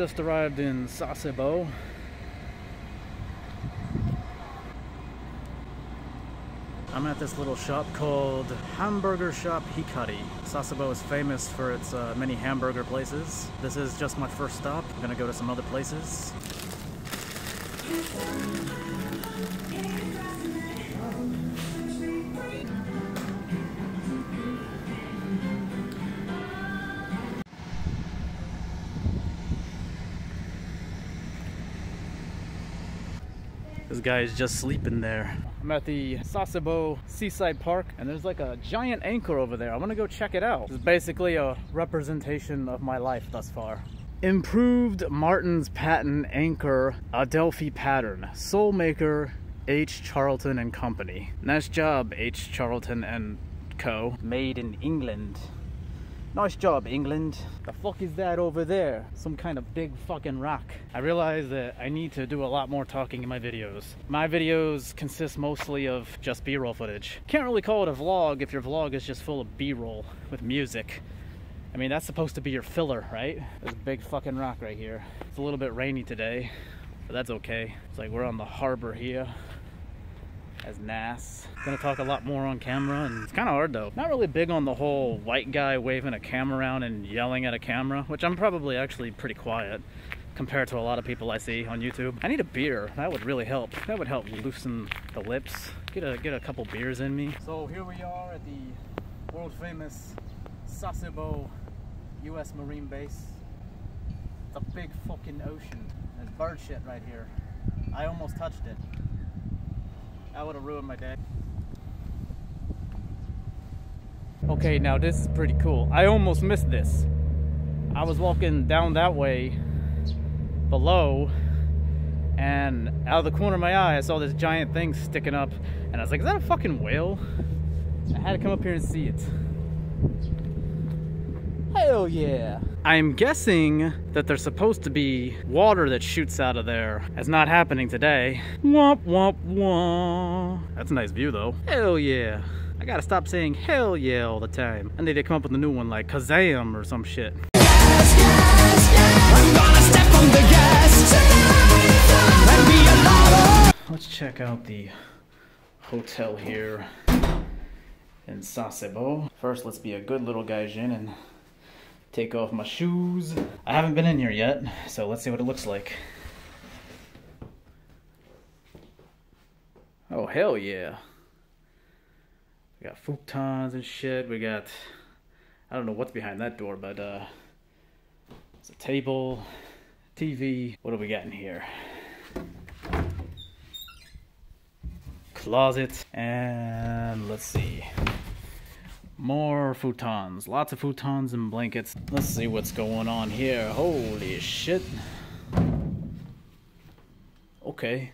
Just arrived in Sasebo. I'm at this little shop called Hamburger Shop Hikari. Sasebo is famous for its uh, many hamburger places. This is just my first stop. I'm gonna go to some other places. This guy is just sleeping there. I'm at the Sasebo Seaside Park and there's like a giant anchor over there. I want to go check it out. It's basically a representation of my life thus far. Improved Martin's patent anchor Adelphi pattern. Sole maker H. Charlton and Company. Nice job, H. Charlton and Co. Made in England. Nice job, England. The fuck is that over there? Some kind of big fucking rock. I realize that I need to do a lot more talking in my videos. My videos consist mostly of just B-roll footage. Can't really call it a vlog if your vlog is just full of B-roll with music. I mean, that's supposed to be your filler, right? There's a big fucking rock right here. It's a little bit rainy today, but that's okay. It's like we're on the harbor here as NAS. Gonna talk a lot more on camera and it's kind of hard though. Not really big on the whole white guy waving a camera around and yelling at a camera, which I'm probably actually pretty quiet compared to a lot of people I see on YouTube. I need a beer. That would really help. That would help loosen the lips. Get a get a couple beers in me. So here we are at the world famous Sasebo US Marine Base. It's a big fucking ocean. There's bird shit right here. I almost touched it. That would have ruined my day. Okay, now this is pretty cool. I almost missed this. I was walking down that way below and out of the corner of my eye I saw this giant thing sticking up and I was like, is that a fucking whale? I had to come up here and see it. Hell yeah. I'm guessing that there's supposed to be water that shoots out of there. That's not happening today. Womp womp womp. That's a nice view though. Hell yeah. I gotta stop saying hell yeah all the time. I need to come up with a new one like Kazam or some shit. Let's check out the hotel here in Sasebo. First, let's be a good little gaijin and take off my shoes. I haven't been in here yet, so let's see what it looks like. Oh, hell yeah. We got futons and shit. We got, I don't know what's behind that door, but uh, it's a table, TV. What do we got in here? Closet, and let's see. More futons. Lots of futons and blankets. Let's see what's going on here. Holy shit. Okay.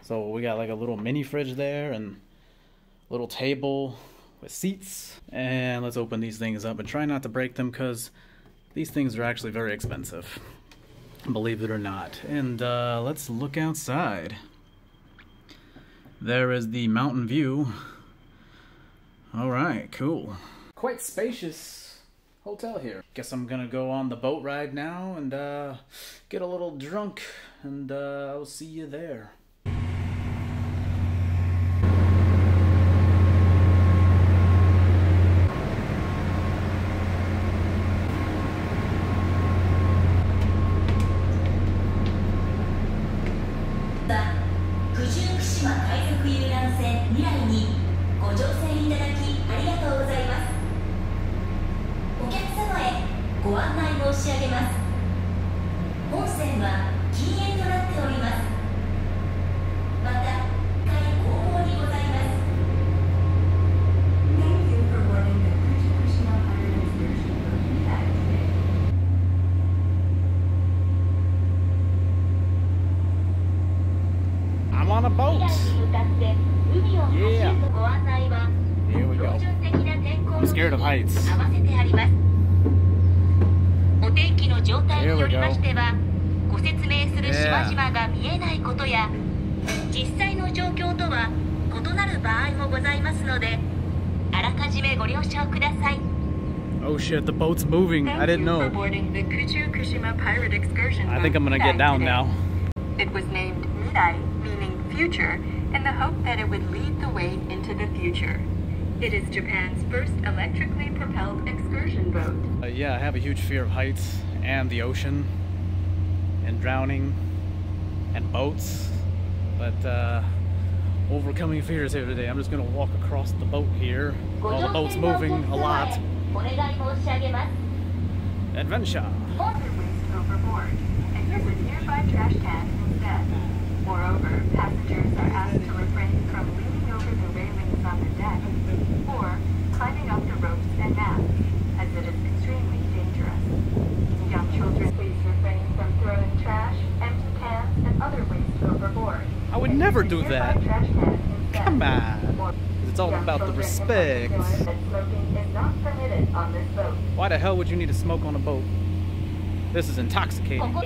So we got like a little mini fridge there and little table with seats. And let's open these things up and try not to break them because these things are actually very expensive. Believe it or not. And uh, let's look outside. There is the mountain view. All right, cool. Quite spacious hotel here. Guess I'm gonna go on the boat ride now and uh, get a little drunk, and uh, I'll see you there. I'm on a boat. Yeah. Here we go. Northern Heights. There we go. ご説明する島々が見えないことや実際の状況とは異なる場合もございますのであらかじめご了承ください Oh shit, the boat's moving. Thank I didn't know. I think I'm gonna get down today. now. It was named Mirai, meaning future, in the hope that it would lead the way into the future. It is Japan's first electrically propelled excursion boat. Uh, yeah, I have a huge fear of heights and the ocean and drowning and boats, but uh, overcoming fears here today. I'm just gonna walk across the boat here. All the boats moving a lot. Adventure! Moreover, passengers are asked to refrain from leaning over the railings on the deck or climbing up the ropes and masts, as it is extremely dangerous. Young children, please refrain from throwing trash, empty cans, and other waste overboard. I would never do that. trash can instead. Come on. It's all about the children respect. learn that smoking is not permitted on this boat. Why the hell would you need to smoke on a boat? This is intoxicating. Oh,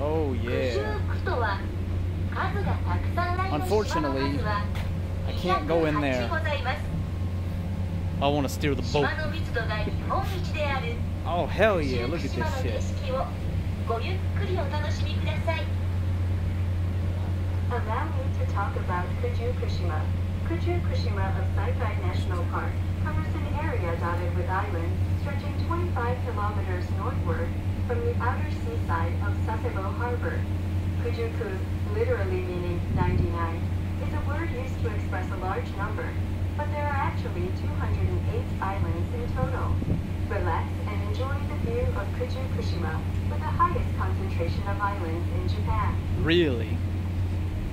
oh. oh yeah. Unfortunately, I can't go in there. I want to steer the boat. Oh hell yeah! Look at this shit. Allow me to talk about Kujukushima. Kuju Kushima of National Park covers an area dotted with islands stretching 25 kilometers northward from the outer seaside of Sasebo Harbor. Kujuku, literally meaning 99, is a word used to express a large number, but there are actually 208 islands in total. Relax and enjoy the view of Kuju Kushima with the highest concentration of islands in Japan. Really?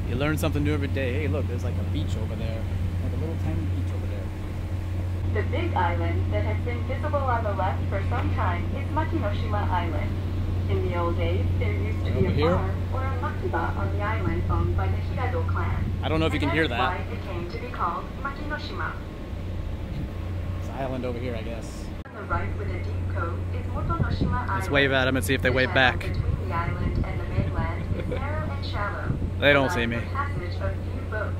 You learn something new every day. Hey, look, there's like a beach over there. Like a little tiny beach over there. The big island that has been visible on the left for some time is Makinoshima Island. In the old days, there used to be a here? farm or a on the island owned by the Hirado clan. I don't know if you can hear that. why it came to be called Makinoshima. It's an island over here, I guess. On the right with a deep cove is Motonoshima Island. Let's wave at them and see if they The wave back. Between the island and the mainland is narrow and shallow. They don't see me. the passage of few boats,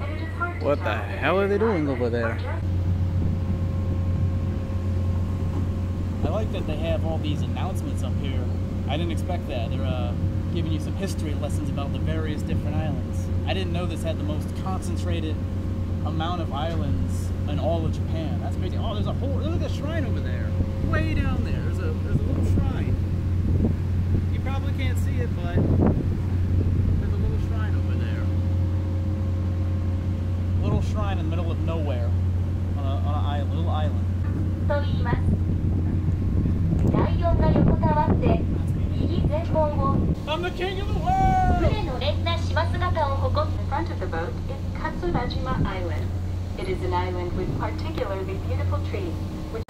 and it is hard to What the hell are they doing over there? I like that they have all these announcements up here. I didn't expect that. They're uh, giving you some history lessons about the various different islands. I didn't know this had the most concentrated amount of islands in all of Japan. That's crazy. Oh, there's a whole look at the shrine over there. Way down there. There's a there's a little shrine. You probably can't see it, but there's a little shrine over there. Little shrine in the middle of nowhere beautiful trees, which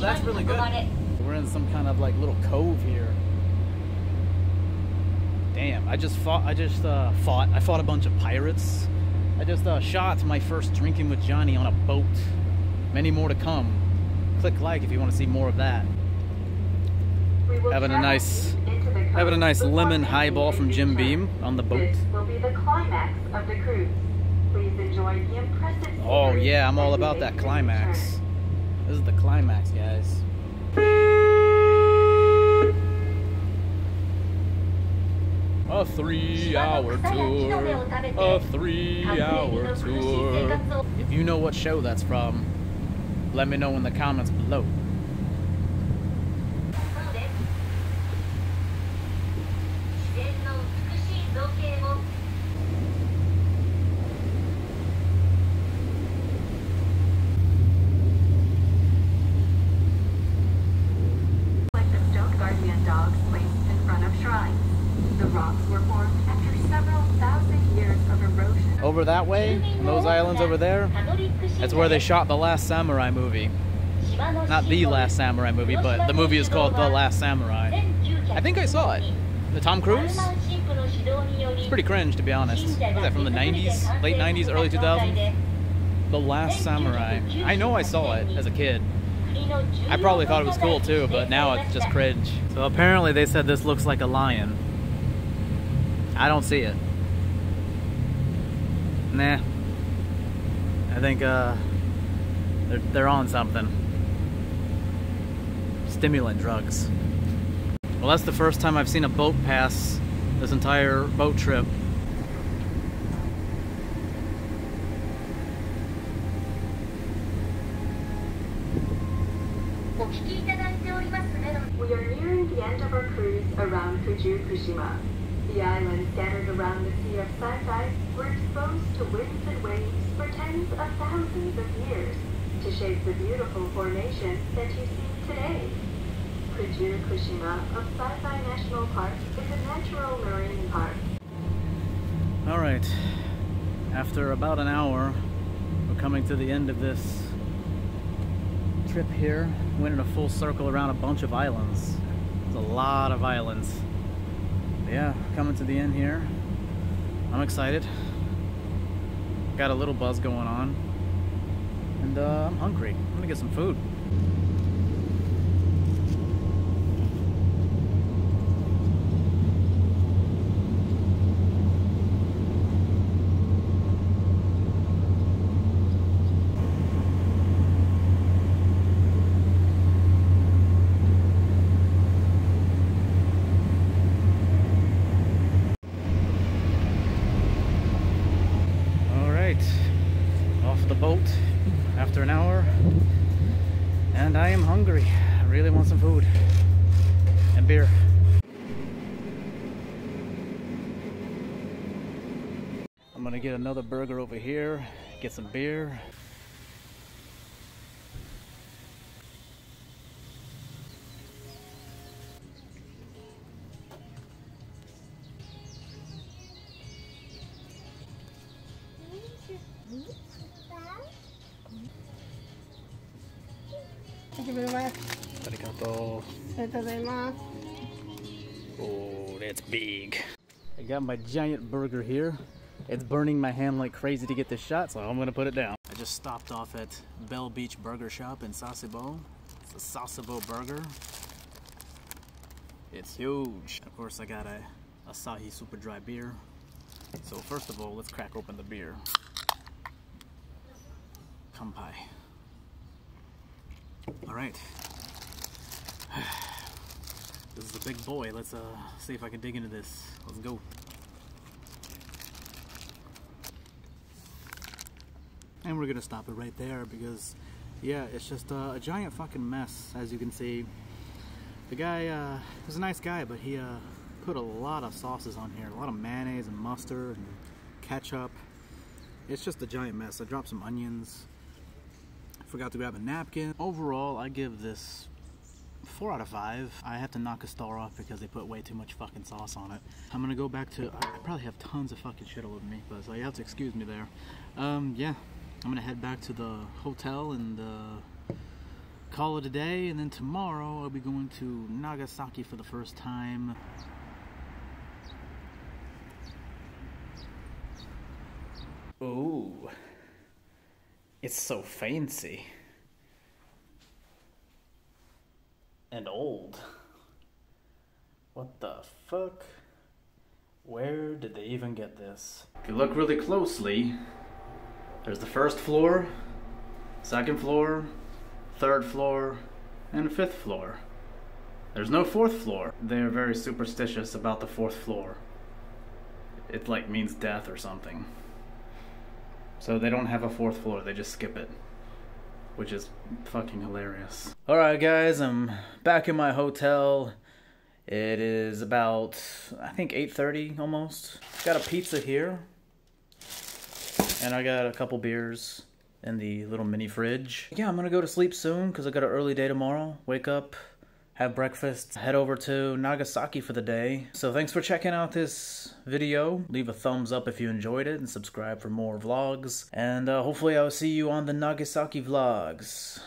that's really good. We're in some kind of like little cove here. Damn, I just fought. I just uh, fought. I fought a bunch of pirates. I just uh, shot my first drinking with Johnny on a boat. Many more to come. Click like if you want to see more of that. Having a nice- Having a nice lemon highball from Jim Beam on the boat. This will be the climax of the cruise. Please enjoy the impressive Oh yeah, I'm all about that climax. This is the climax, guys. A three-hour tour. A three-hour tour. If you know what show that's from, let me know in the comments below. dogs in front of shrines. The rocks were formed after several thousand years of erosion. Over that way, on those islands over there, that's where they shot the Last Samurai movie. Not the Last Samurai movie, but the movie is called The Last Samurai. I think I saw it. The Tom Cruise? It's pretty cringe, to be honest. Was that from the 90s? Late 90s, early 2000s? The Last Samurai. I know I saw it as a kid. I probably thought it was cool too, but now it's just cringe. So apparently they said this looks like a lion. I don't see it. Nah. I think uh, they're, they're on something. Stimulant drugs. Well, that's the first time I've seen a boat pass this entire boat trip. We are nearing the end of our cruise around Kujukushima. The islands scattered around the Sea of Saikai were exposed to winds and waves for tens of thousands of years to shape the beautiful formation that you see today. Kujukushima of Saikai National Park is a natural marine park. All right, after about an hour, we're coming to the end of this trip here. Went in a full circle around a bunch of islands. It's a lot of islands. Yeah, coming to the end here. I'm excited. Got a little buzz going on. And uh, I'm hungry. I'm gonna get some food. All right, off the boat after an hour, and I am hungry. I really want some food and beer. I'm gonna get another burger over here, get some beer. Arigato. Oh, that's big. I got my giant burger here. It's burning my hand like crazy to get this shot, so I'm gonna put it down. I just stopped off at Bell Beach Burger Shop in Sasebo. It's a Sasebo burger. It's huge. Of course, I got a Asahi Super Dry beer. So first of all, let's crack open the beer. Kampai. All right. This is a big boy. Let's uh, see if I can dig into this. Let's go. And we're gonna stop it right there because, yeah, it's just a giant fucking mess, as you can see. The guy uh, was a nice guy, but he uh, put a lot of sauces on here. A lot of mayonnaise and mustard and ketchup. It's just a giant mess. I dropped some onions. Forgot to grab a napkin. Overall, I give this four out of five. I have to knock a star off because they put way too much fucking sauce on it. I'm gonna go back to. I probably have tons of fucking shit over me, but so you have to excuse me there. Um, yeah, I'm gonna head back to the hotel and uh, call it a day, and then tomorrow I'll be going to Nagasaki for the first time. Ooh, it's so fancy. and old. What the fuck? Where did they even get this? If you look really closely, there's the first floor, second floor, third floor, and fifth floor. There's no fourth floor. They're very superstitious about the fourth floor. It like means death or something. So they don't have a fourth floor, they just skip it which is fucking hilarious. All right, guys, I'm back in my hotel. It is about I think 8:30 almost. Got a pizza here, and I got a couple beers in the little mini fridge. Yeah, I'm gonna go to sleep soon because I got an early day tomorrow. Wake up, have breakfast, head over to Nagasaki for the day. So thanks for checking out this video. Leave a thumbs up if you enjoyed it and subscribe for more vlogs. And uh, hopefully I'll see you on the Nagasaki vlogs.